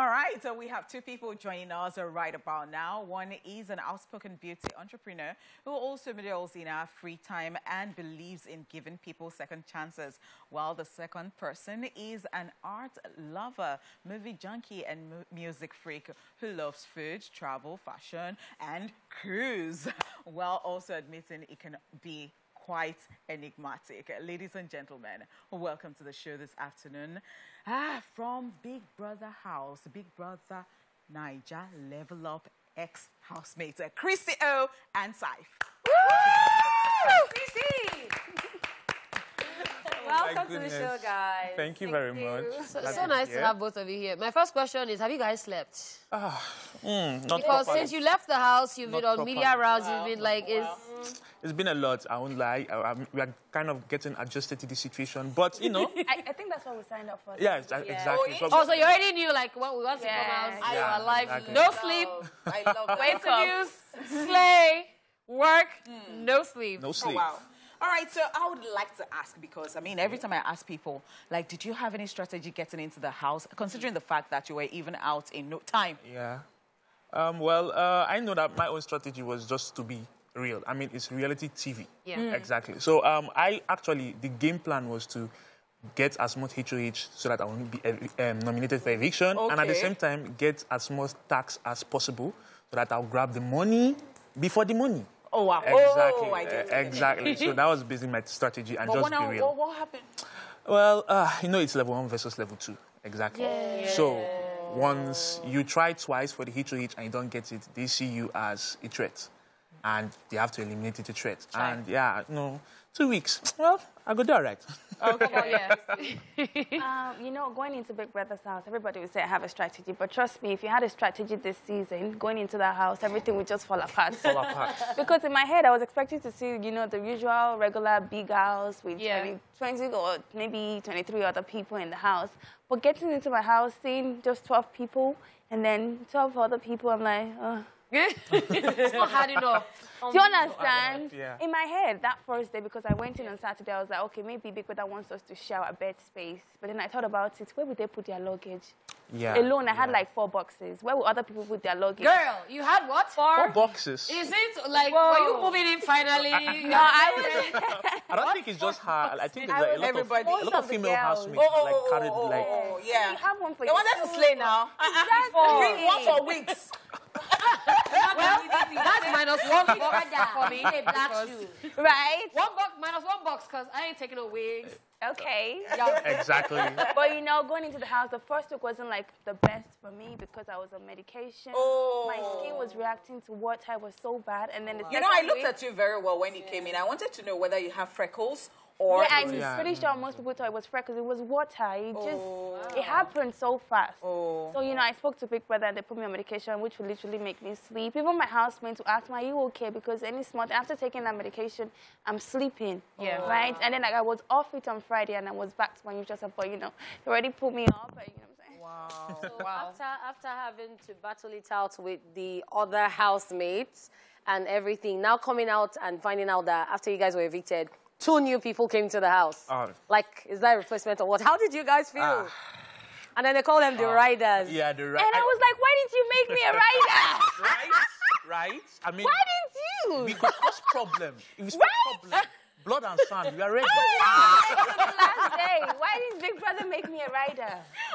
All right, so we have two people joining us right about now. One is an outspoken beauty entrepreneur who also models in our free time and believes in giving people second chances, while the second person is an art lover, movie junkie, and mu music freak who loves food, travel, fashion, and cruise, while also admitting it can be quite enigmatic. Ladies and gentlemen, welcome to the show this afternoon. Ah, from Big Brother House, Big Brother Naija Level Up ex housemates, Christy O and Cyph. Welcome to the show, guys. Thank you Thank very you. much. So, so nice to have both of you here. My first question is, have you guys slept? Ah, mm, not Because properly. since you left the house, you've not been on properly. media rounds, wow. you've been like, wow. it's... It's been a lot, I won't lie. I, I, we are kind of getting adjusted to the situation, but, you know... I, I, think that's what we signed up for. Yeah, yeah. exactly. Oh, oh, so you already knew, like, what we want yeah. to come out, yeah, alive, exactly. no sleep, I love wait for news, slay, work, mm. no sleep. No sleep. Oh, wow. All right, so I would like to ask because, I mean, every time I ask people, like, did you have any strategy getting into the house, considering the fact that you were even out in no time? Yeah. Um, well, uh, I know that my own strategy was just to be real. I mean, it's reality TV. Yeah. Mm. Exactly. So um, I actually, the game plan was to get as much HOH so that I won't be um, nominated for eviction, okay. and at the same time, get as much tax as possible so that I'll grab the money before the money. Oh, wow. Exactly. Oh, uh, exactly. so that was basically my strategy and but just be real. What, what happened? Well, uh, you know, it's level one versus level two. Exactly. Yeah. So once you try twice for the HOH and you don't get it, they see you as a threat. And they have to eliminate it a threat. Right. And yeah, no, two weeks. Well, I go do all right. Okay, yeah. um, you know, going into Big Brother's house, everybody would say I have a strategy, but trust me, if you had a strategy this season, going into that house, everything would just fall apart. fall apart. because in my head, I was expecting to see, you know, the usual regular big house with yeah. maybe 20 or maybe 23 other people in the house. But getting into my house, seeing just 12 people, and then 12 other people, I'm like, oh. It's not hard enough. Do you understand? Yeah. In my head, that first day, because I went in on Saturday, I was like, okay, maybe Big Brother wants us to share a bed space. But then I thought about it. Where would they put their luggage? Yeah. Alone, I yeah. had like four boxes. Where would other people put their luggage? Girl, you had what? Four, four boxes. Is it like, Whoa. were you moving in finally? no, I was. I don't think it's just her. I think there's like a lot everybody. of, a lot of female housemates oh, oh, like oh, carried oh, like. Oh, yeah. You have one for you. They wanted to slay now. Exactly. One for weeks. Well, that's minus one box for me. A black shoe. Right? One box, minus one box, because I ain't taking no wigs. Okay. exactly. But you know, going into the house, the first week wasn't like the best for me because I was on medication. Oh. My skin was reacting to what I was so bad. And then the You know, I looked week, at you very well when you yeah. came in. I wanted to know whether you have freckles or yeah, I'm yeah. pretty sure most people thought it was fresh because It was water. It oh, just oh. it happened so fast. Oh. So you know, I spoke to Big Brother and they put me on medication, which would literally make me sleep. Even my housemate to ask me, "Are you okay?" Because any small after taking that medication, I'm sleeping. Yeah. Right. And then like I was off it on Friday and I was back to my usual self. But you know, they already put me up. And, you know. Wow. So wow. after after having to battle it out with the other housemates and everything, now coming out and finding out that after you guys were evicted, two new people came to the house. Oh. Like, is that a replacement or what? How did you guys feel? Uh, and then they call them the uh, riders. Yeah, the riders. And I was like, why didn't you make me a rider? right? Right? I mean, why didn't you? We could cause problem. If we right? problem, blood and sand, we are ready. the last day. Why didn't Big Brother make me a rider?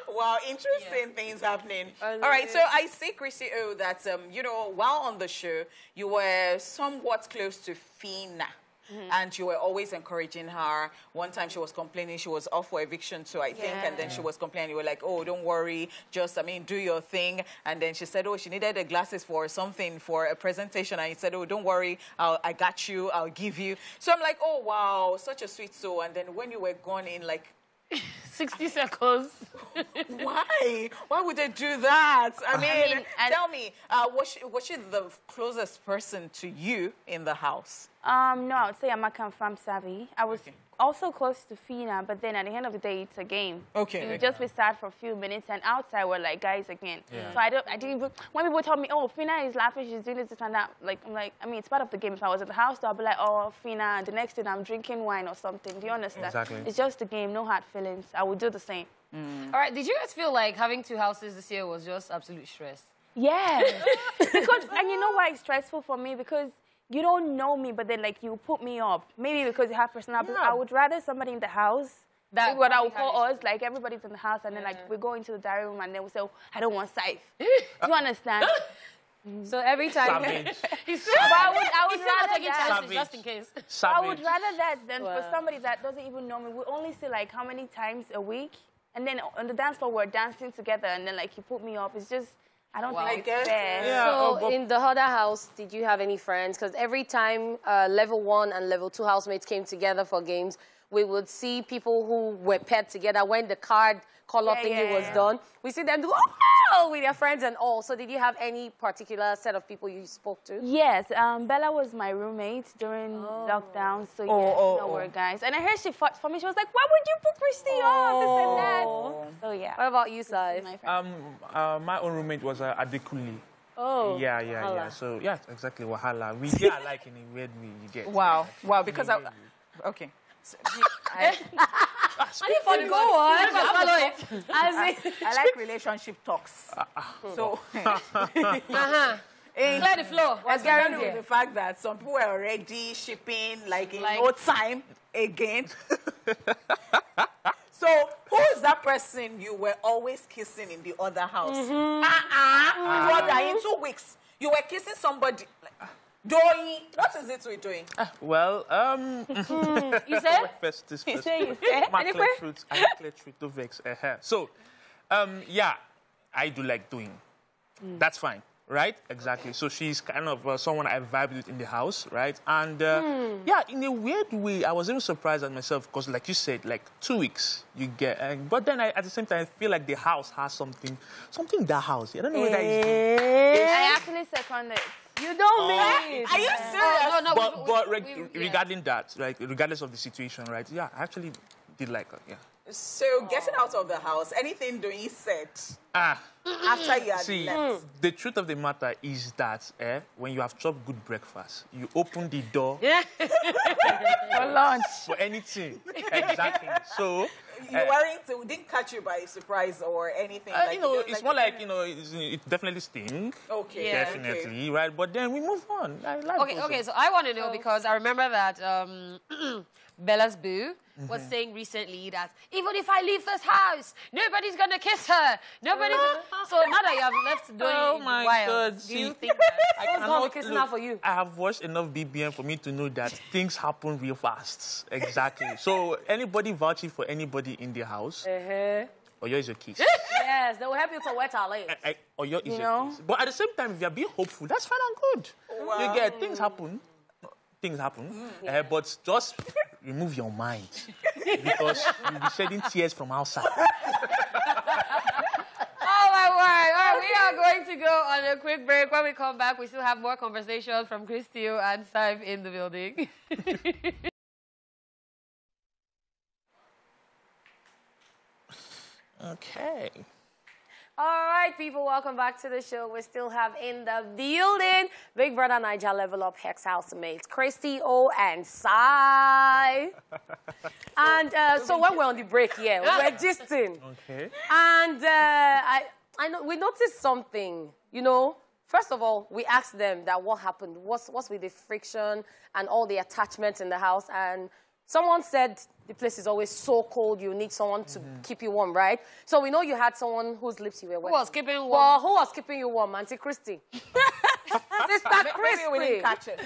Wow, interesting yeah. things happening. All right, so I see, Christy O, that, um, you know, while on the show, you were somewhat close to Phyna. Mm. And you were always encouraging her. One time she was complaining she was off for eviction too, I think, yeah. and then she was complaining. You were like, oh, don't worry, just, I mean, do your thing. And then she said, oh, she needed the glasses for something, for a presentation. And he said, oh, don't worry, I'll, I got you, I'll give you. So I'm like, oh, wow, such a sweet soul. And then when you were gone in, like, 60 seconds. Why? Why would they do that? I mean, I mean tell me, uh, was, she, was she the closest person to you in the house? Um, no, I would say Amaka and Pharmsavi. I was okay. also close to Phyna, but then at the end of the day, it's a game. Okay. You just be sad for a few minutes, and outside we're like guys again. Yeah. So I don't, I didn't. When people told me, oh, Phyna is laughing, she's doing this, this and that, like I'm like, I mean, it's part of the game. If I was at the house, I'd be like, oh, Phyna, and the next thing I'm drinking wine or something. Do you understand? Exactly. It's just a game, no hard feelings. I would do the same. Mm. All right. Did you guys feel like having two houses this year was just absolute stress? Yeah. because, and you know why it's stressful for me? Because you don't know me, but then like you put me up. Maybe because you have personality. Yeah. I would rather somebody in the house. That's what I would call us. Like everybody's in the house, and yeah. then like we go into the diary room, and then we say, oh, "I don't want safe." you understand? So every time he's still, but I would, I would rather taking chances just in case. Savage. I would rather that than wow. for somebody that doesn't even know me. We only see like how many times a week, and then on the dance floor we're dancing together, and then like you put me up. It's just I don't wow. think it's fair. Yeah. So oh, in the other house, did you have any friends? Because every time uh, level one and level two housemates came together for games, we would see people who were paired together when the card color yeah, thingy yeah, was yeah. done. We see them do oh with your friends and all. So did you have any particular set of people you spoke to? Yes, um, Bella was my roommate during oh. lockdown. So oh, yeah, oh, no, oh. guys. And I heard she fought for me. She was like, "Why would you put Christy oh. on this and that?" So yeah. What about you, Sai? Um, uh, my own roommate was uh, Adekunle. Oh. Yeah, yeah, Wahala. yeah. So yeah, exactly. Wahala. We get like in a weird way. You get. Wow, wow. Because I. Okay. So, I, I need for go on. Follow. I, I like relationship talks. So. uh-huh. In, Clear the flow. Especially with the fact that some people were already shipping like in like, no time again. so who is that person you were always kissing in the other house? Mm-hmm. Uh-uh. Mm-hmm. Brother, in two weeks, you were kissing somebody. Like, Doyin. What is it we're doing? Uh, well, um. you say? First, this first. You say, you say? My clear truth. I clear truth to vex. Uh-huh. So, um, yeah, I do like Doyin. Mm. That's fine. Right? Exactly. So she's kind of uh, someone I vibe with in the house, right? And uh, mm. yeah, in a weird way, I was even surprised at myself because, like you said, like two weeks you get. Uh, but then I, at the same time, I feel like the house has something, something in that house. I don't know what that is. I actually second it. You don't oh. mean? Are you serious? Oh, no, no. But, we, but we, we, regarding yeah. that, like regardless of the situation, right? Yeah, I actually did like her. Yeah. So getting out of the house, anything doing set ah. after you had See, left. the truth of the matter is that eh, when you have chopped good breakfast, you open the door Yeah. for lunch for anything. exactly. So you uh, weren't, we didn't catch you by surprise or anything. Uh, like, you know, it's like, more like, you know, it definitely sting. Okay. Yeah. Definitely, okay. right? But then we move on. I like okay, okay, so I want to know because I remember that um, Bella's boo mm-hmm. was saying recently that even if I leave this house, nobody's gonna kiss her. Nobody's. so now that you have left Doyin oh my wild, God. do you think that I who's gonna kiss her for you? I have watched enough BBN for me to know that things happen real fast. Exactly. so anybody vouching for anybody in the house. Uh-huh. Oyo is your kiss. yes, they will help you to wet our legs. I, I, Oyo is you your know? kiss. But at the same time, if you're being hopeful, that's fine and good. Wow. You get things happen things happen. Mm, yeah. uh, but just remove your mind because you'll be shedding tears from outside. Oh my word. All right, we are going to go on a quick break. When we come back, we still have more conversations from Christy O and Cyph in the building. okay. All right, people, welcome back to the show. We still have in the building Big Brother Naija Level Up Hex housemates, Christy O and Sai. and uh, so when we're on the break, yeah, we're gisting. Okay. And uh, I, I know we noticed something, you know. First of all, we asked them that what happened, what's, what's with the friction and all the attachments in the house. And someone said the place is always so cold, you need someone to mm -hmm. keep you warm, right? So we know you had someone whose lips you were wet. Who was keeping you warm? Well, who was keeping you warm? Auntie Christie. Sister Christy. Maybe we didn't catch it.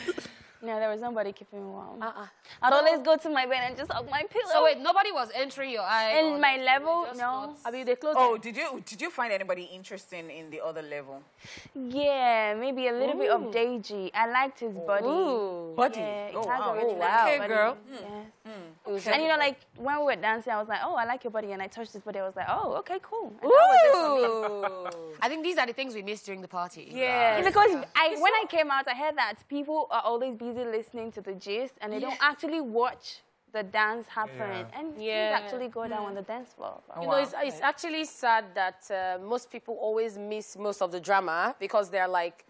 No, there was nobody keeping me warm. Uh-uh. I'd always go to my bed and just hug my pillow. So wait, nobody was entering your eye? In my level, no. I mean, they closed. Oh, did you did you find anybody interesting in the other level? Yeah, maybe a little Ooh. bit of Deji. I liked his body. Ooh. Body. Yeah, oh, wow. Oh, wow. Okay, girl. Mm. Yeah. Mm. Okay. And you know, like when we were dancing, I was like, oh, I like your body, and I touched his body. I was like, oh, okay, cool. Ooh. I think these are the things we miss during the party. Yeah, because I, when I came out, I heard that people are always busy listening to the gist and they yeah. don't actually watch the dance happen yeah. and yeah. things actually go down on the dance floor. Oh, you wow. know, it's, it's, actually sad that uh, most people always miss most of the drama because they're like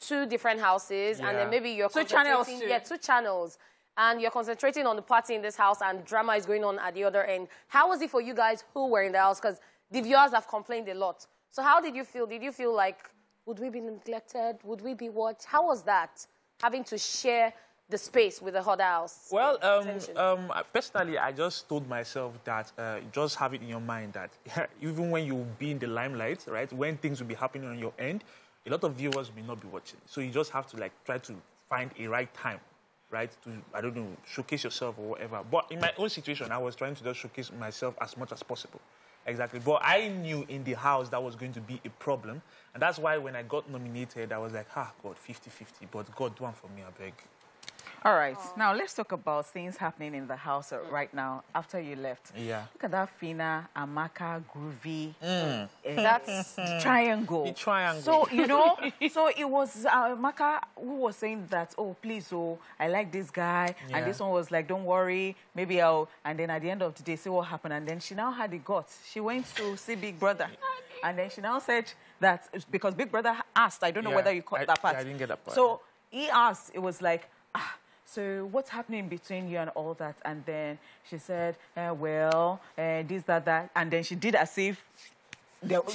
two different houses yeah. and then maybe you're two channels too. yeah two channels and you're concentrating on the party in this house and drama is going on at the other end. How was it for you guys who were in the house? Because the viewers have complained a lot. So how did you feel? Did you feel like, would we be neglected? Would we be watched? How was that, having to share the space with the hot house? Well, um, um, personally, I just told myself that uh, just have it in your mind that even when you be in the limelight, right, when things will be happening on your end, a lot of viewers may not be watching. So you just have to like try to find a right time right, to, I don't know, showcase yourself or whatever. But in my own situation, I was trying to just showcase myself as much as possible. Exactly. But I knew in the house that was going to be a problem. And that's why when I got nominated, I was like, ah, God, 50-50. But God, do one for me, I beg. All right. Aww. Now let's talk about things happening in the house right now after you left. Yeah. Look at that Phyna, Amaka, Groovy. Mm. Uh, that's the triangle. The triangle. So you know, so it was uh, Amaka who was saying that, oh please, oh I like this guy, yeah. and this one was like, don't worry, maybe I'll. And then at the end of the day, see what happened. And then she now had the guts. She went to see Big Brother, and then she now said that because Big Brother asked, I don't know yeah, whether you caught I, that part. Yeah, I didn't get that part. So he asked, it was like. So what's happening between you and all that? And then she said, eh, well, uh, this, that, that. And then she did as if,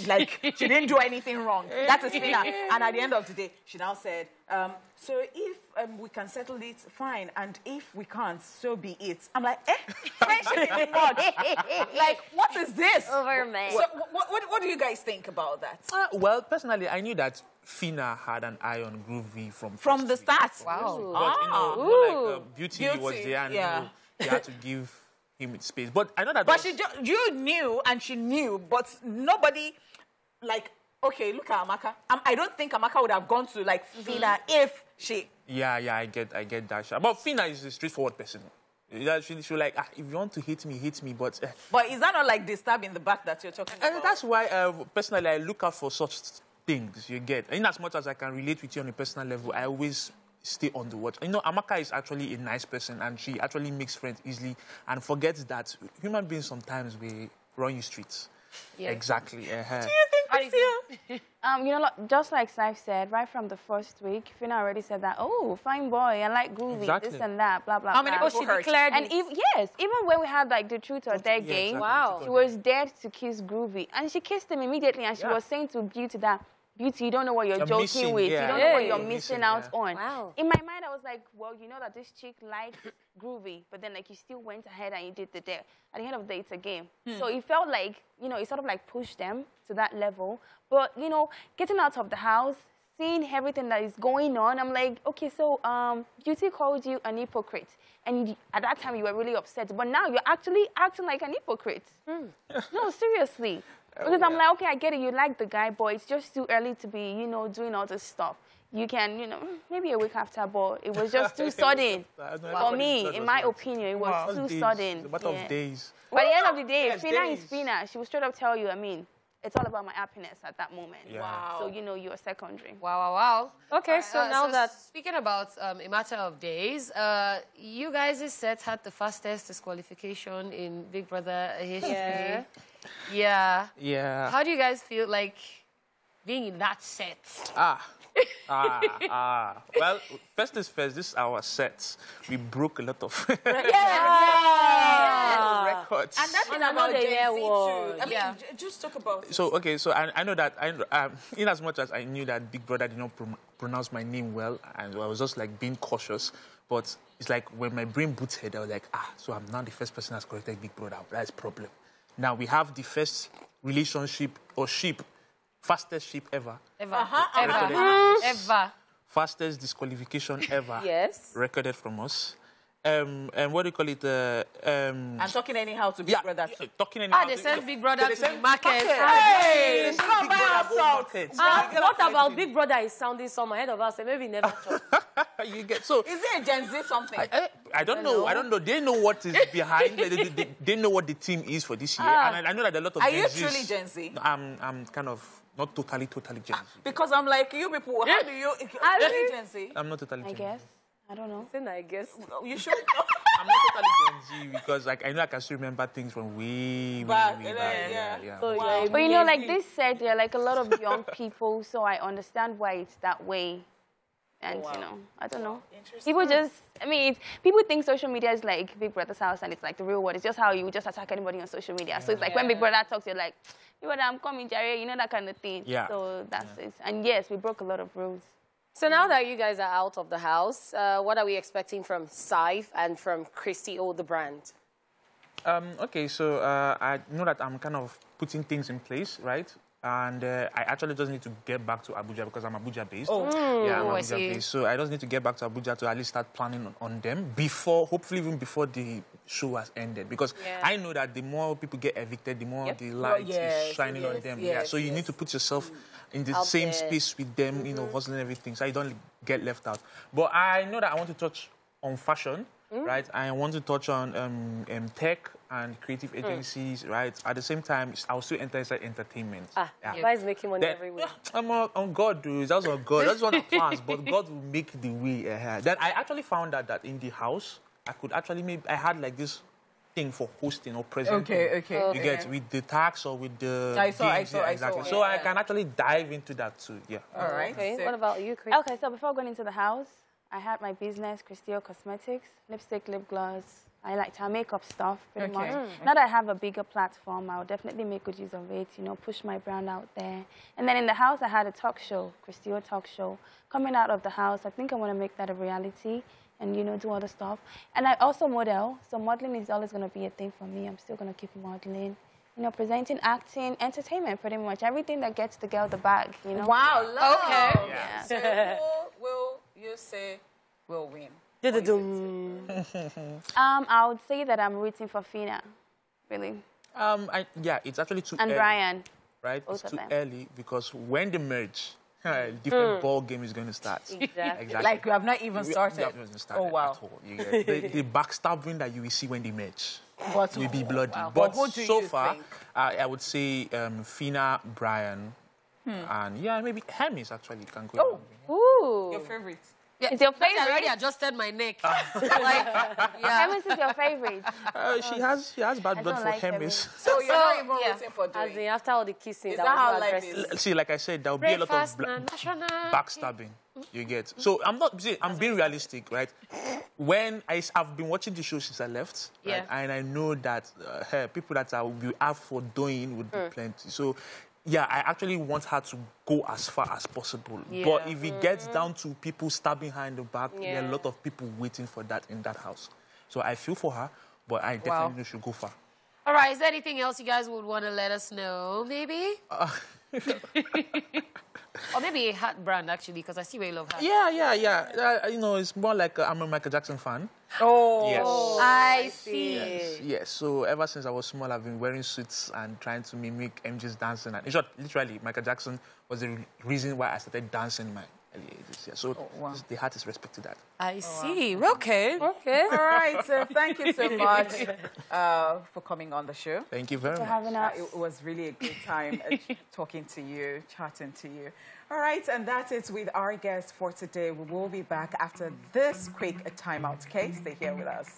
like, she didn't do anything wrong. That is Phyna. And at the end of the day, she now said, um, so if um, we can settle it, fine. And if we can't, so be it. I'm like, eh? Friendship is like, what is this? Over man. So what, what, what, do you guys think about that? Uh, well, personally, I knew that Phyna had an eye on Groovy from from the start. Wow. But, you know, like, uh, beauty, beauty, was there and yeah. you, know, you had to give him space. But I know that. But she, you knew and she knew, but nobody, like, okay, look at Amaka. Um, I don't think Amaka would have gone to like mm -hmm. Phyna if she. Yeah, yeah, I get, I get that. But Phyna is a straightforward person. Yeah, she, she like, ah, if you want to hit me, hit me, but... Uh, but is that not like the stab in the back that you're talking uh, about? that's why, uh, personally, I look out for such things you get. In as much as I can relate with you on a personal level, I always stay on the watch. You know, Amaka is actually a nice person and she actually makes friends easily and forgets that human beings sometimes we run you streets. Yeah. Exactly. Uh -huh. Do you think this um, you know, just like Cyph said, right from the first week, Phyna already said that, oh, fine boy, I like groovy, exactly. this and that, blah, blah, How many people she declared And if, yes, even when we had like the truth or dare yeah, game, exactly. wow. she was dared to kiss Groovy. And she kissed him immediately and she yeah. was saying to Beauty that, beauty, you don't know what you're, you're joking missing, with. Yeah. You don't know what you're missing, missing out yeah. on. Wow. In my mind, I was like, well, you know that this chick likes groovy, but then like you still went ahead and you did the dare. At the end of the day, it's a game. Hmm. So it felt like, you know, it sort of like pushed them to that level. But, you know, getting out of the house, seeing everything that is going on, I'm like, okay, so um, Beauty called you an hypocrite. And at that time, you were really upset. But now you're actually acting like an hypocrite. Hmm. no, seriously. Oh, because I'm like, okay, I get it. You like the guy, but it's just too early to be, you know, doing all this stuff. You can, you know, maybe a week after, but it was just too sudden. For me, in my opinion, it was wow. too days. sudden. It's a matter yeah. of days. By the end of the day, yes, Phyna is Phyna. She will straight up tell you, I mean, it's all about my happiness at that moment. Yeah. Wow. So, you know, you're secondary. Wow, wow, wow. Okay, so uh, now so that... Speaking about um, a matter of days, uh, you guys' set had the fastest disqualification in Big Brother history. Yeah. Yeah. Yeah. How do you guys feel like being in that set? Ah. Ah, ah. Well, first is first, this is our set. We broke a lot of yeah. yeah. records. And that's about Gen Z too. I mean, yeah. just talk about So, okay, so I, I know that, I, um, in as much as I knew that Big Brother did not pr pronounce my name well, and I was just like being cautious, but it's like when my brain booted, I was like, ah, so I'm not the first person that's corrected Big Brother. That's problem. Now we have the first relationship or ship, fastest ship ever. Ever. Uh-huh. Ever. ever. Fastest disqualification ever. yes. Recorded from us. Um, and what do you call it? Uh, um, I'm talking anyhow to Big yeah, Brother. Yeah, talking anyhow. Ah, they send Big Brother to the market. Hey, hey, come buy us some. out. it. Uh, what about Big Brother is sounding some ahead of us? And maybe never chop. you get so. Is it a Gen Z something? I, I, I don't know. I don't know. They know what is behind. they, they, they, they know what the team is for this year, Ah. and I, I know that a lot of. Are Gen you Zs- truly Gen Z? I'm. I'm kind of not totally, totally Gen Z. Because I'm like, you people, how do you... I Are you mean- Gen Z? I'm not totally. I Gen Z. guess. I don't know. Then I guess. You should I'm not totally Gen Z because like I know I can still remember things from way, way, Back, way yeah, back. yeah. Yeah, yeah. So Wow. But you know, like this said, there are like a lot of young people, so I understand why it's that way. And wow. you know, I don't know. Interesting. People just, I mean, people think social media is like Big Brother's house and it's like the real world. It's just how you just attack anybody on social media. So it's like when Big Brother talks, you're like, Big Brother, I'm coming, Jerry, you know that kind of thing. Yeah. So that's it. And yes, we broke a lot of rules. So now that you guys are out of the house, uh, what are we expecting from Cyph and from Christy O, the brand? Um, okay, so uh, I know that I'm kind of putting things in place, right? And uh, I actually just need to get back to Abuja because I'm Abuja based. Oh, yeah, I'm Oh, I Abuja see. based. So I just need to get back to Abuja to at least start planning on, on them before, hopefully, even before the show has ended. Because Yeah. I know that the more people get evicted, the more Yep. the light yes, is shining on them. yes, yeah. So you need to put yourself in the same space with them, you know, hustling everything, so you don't get left out. But I know that I want to touch on fashion, Mm. right? I want to touch on um, um, tech and creative Mm. agencies, right? At the same time, I'll still enter inside entertainment. Ah, Yeah. Guys making money Then- every week. I'm on, on God, dude. That's on God. That's what I plans, but God will make the way ahead. Then I actually found out that in the house, I could actually maybe I had like this thing for hosting or presenting. Okay, okay. You get with the tax or with the I saw- I saw- yeah, I exactly. saw, So I can actually dive into that too. Yeah. All right. Okay, so- what about you, Chris? Okay, so before going into the house, I had my business, Christio Cosmetics, lipstick, lip gloss. I like our makeup stuff pretty Okay. much. Mm. Now that I have a bigger platform, I'll definitely make good use of it, you know, push my brand out there. And then in the house, I had a talk show, Christio Talk Show. Coming out of the house, I think I want to make that a reality and, you know, do other stuff. And I also model, so modeling is always going to be a thing for me. I'm still going to keep modeling. You know, presenting, acting, entertainment, pretty much. Everything that gets the girl the bag, you know? Wow, love. Okay. Yeah. So who will you say will win? Um, I would say that I'm rooting for Phyna, really, Um, I, yeah, it's actually too and early, Bryann. right? both It's of too them. early because when they merge, a different ball game is going to start. Exactly. Like we have not even started. we haven't even started oh wow. at all. You get- the, the backstabbing that you will see when they merge But will be bloody. wow. But who do so you far, think? uh, I would say um, Phyna, Bryann, and yeah, maybe Hermes actually can go. Oh, with him. Ooh. your favorite. Yeah, Is your I already adjusted my neck. Like, yeah. Hermes is your favorite. Uh, she has she has bad I blood for like Hermes. So you're not even yeah. rooting for As in, after all the kissing, Is that, that how life is? See, like I said, there will be a lot of Breakfast bla- and national. backstabbing. You get. So I'm not. See, I'm being realistic, right? When I, have been watching the show since I left, right? Yeah. and I know that uh, people that I will have for doing would be Mm. plenty. So. Yeah, I actually want her to go as far as possible. Yeah. But if it gets down to people stabbing her in the back, there are a lot of people waiting for that in that house. So I feel for her, but I definitely should go far. All right, is there anything else you guys would want to let us know? Maybe? Uh, or maybe a hat brand, actually, because I see where you love hats. Yeah, yeah, yeah. Uh, you know, it's more like uh, I'm a Michael Jackson fan. Oh. Yes. I see. Yes, yes. So ever since I was small, I've been wearing suits and trying to mimic MJ's dancing. And in short, literally, Michael Jackson was the re- reason why I started dancing in my early ages. Yeah. So wow. this- the heart is respect to that. I see. Okay. Okay. All right. So thank you so much uh, for coming on the show. Thank you very For much. having us. It was really a good time uh, talking to you, chatting to you. All right, and that's it with our guest for today. We will be back after this quick timeout. Okay, stay here with us.